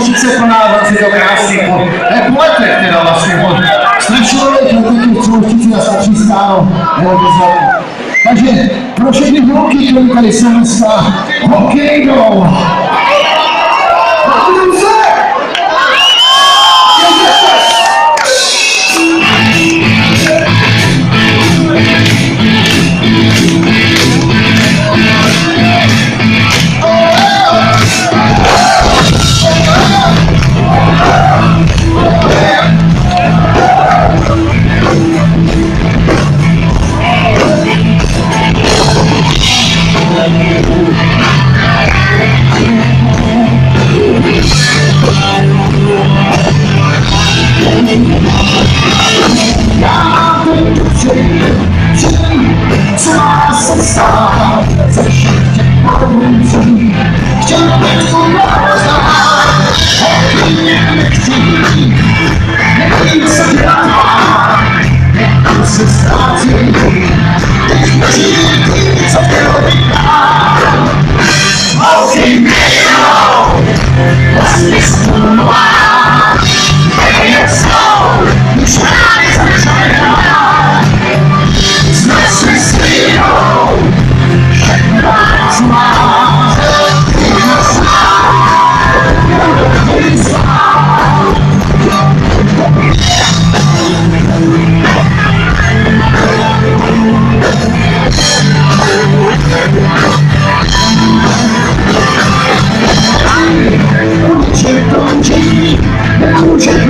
Soušice plná vlastně to krásný, po, ne po letech teda vlastně, po strašných letech v Soušici a stačí stálo, nebo to znamená. Takže pro všechny holky, které tady jsou dneska, hokej jdou! Hokej Let's go! 五千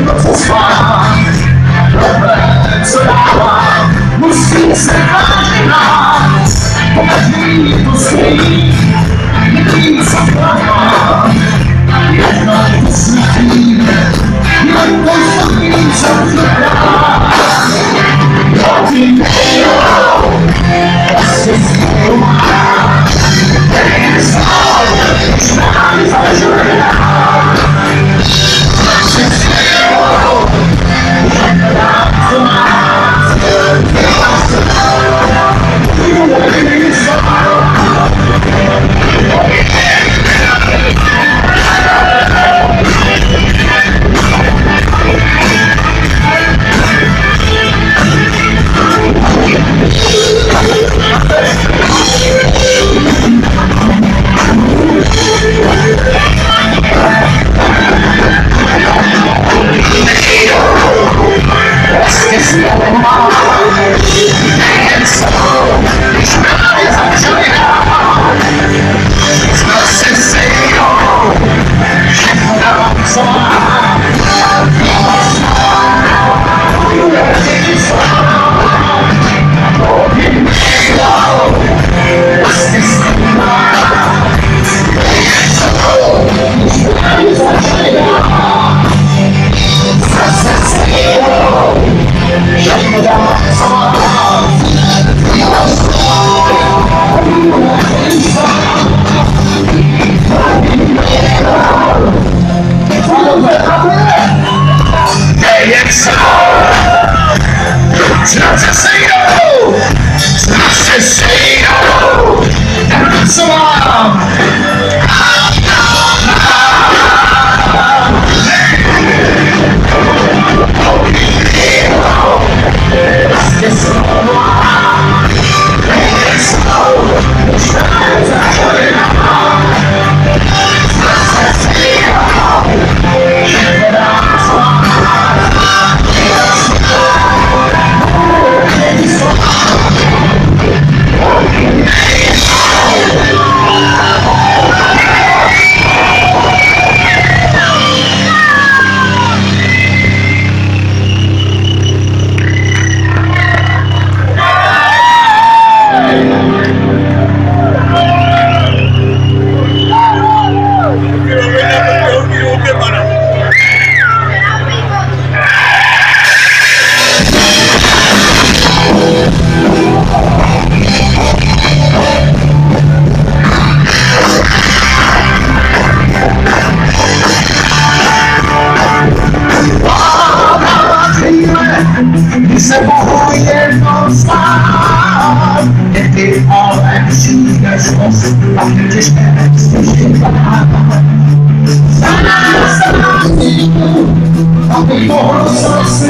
Hey!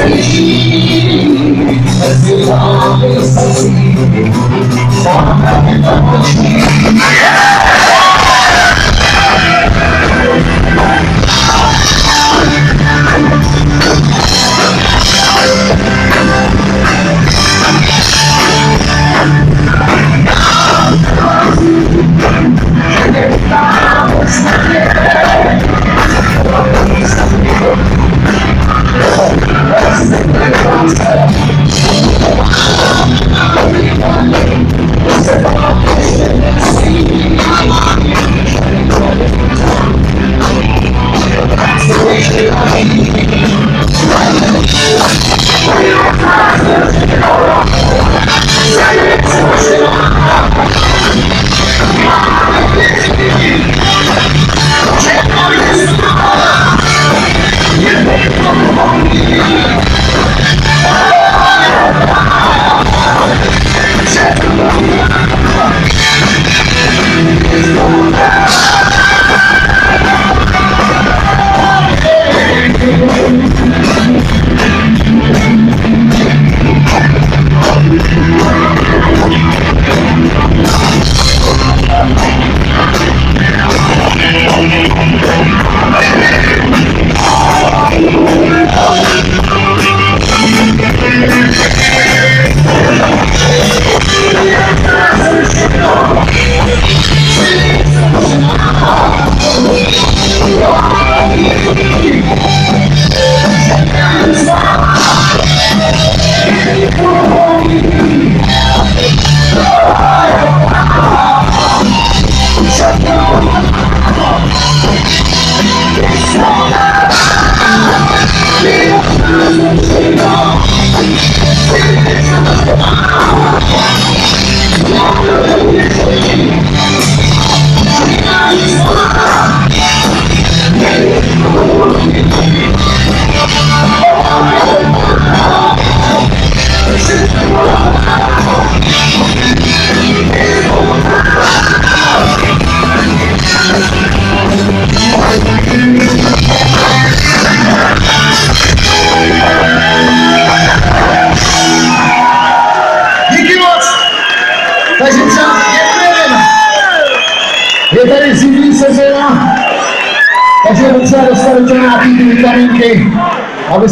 As long as I see, I'm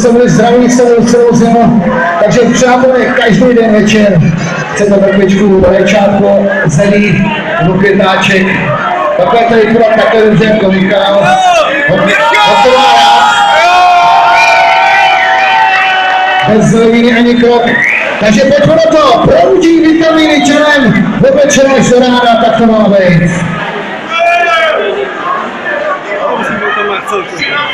se byli zdraví celou, celou zimu. Takže přátelé, každý den večer chcete vrkvičku, rajčátko, zelí, nebo květáček. Takhle tady půjde takhle dobře jako Michal. Hotová bez zleviny ani krok. Takže pojďme na to, proudí vitamíny čajem, do večera až do rána, tak to má být. Já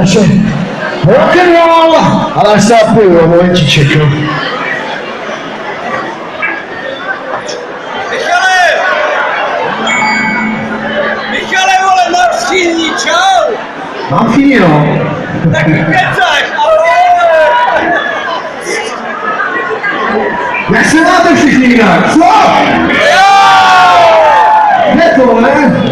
vytchýně naše rock'n'roll, ale až se napiju, momentíček, jo. Michale! Michale, vole, máš skříní, čau! Mám chvíli, no. Tak kecáš, ahoj! Jak se máte všichni jinak? Co? Je to, ne?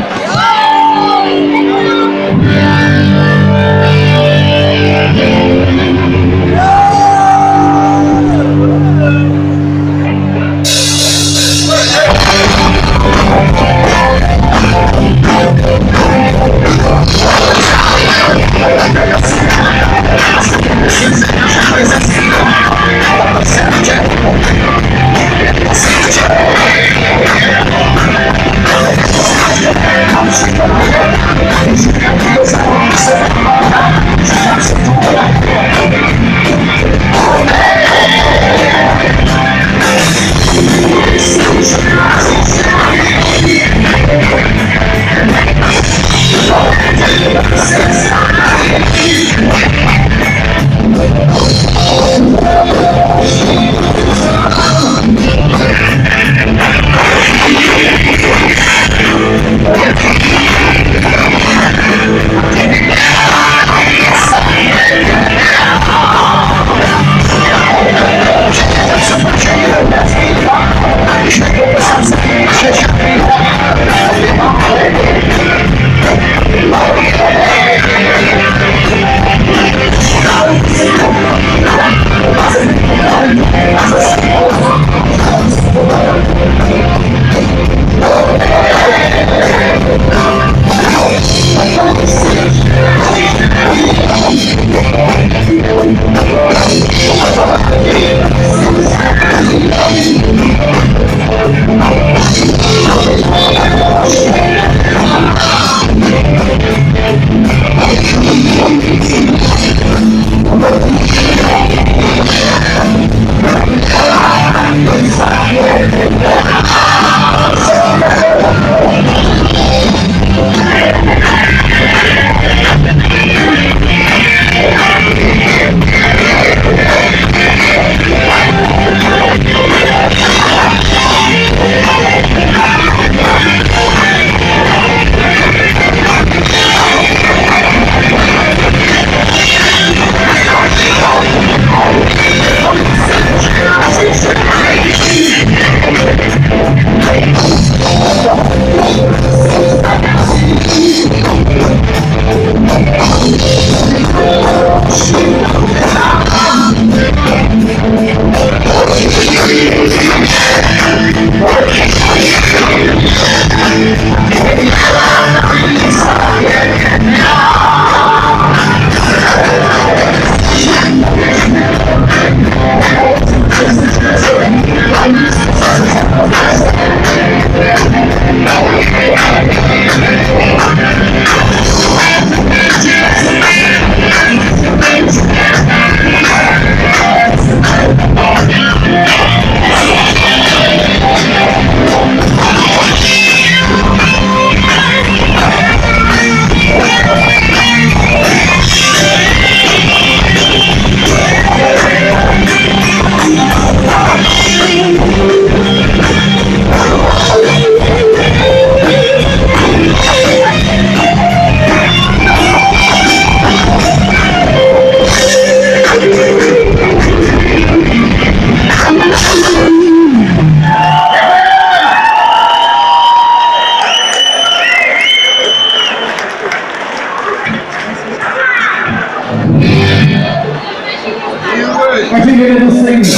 Takže jdeme do stejný.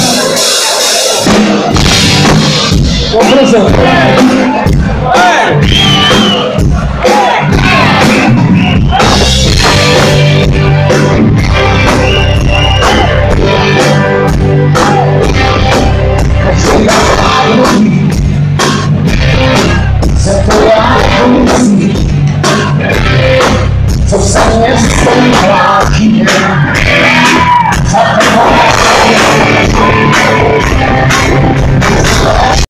Poprosím.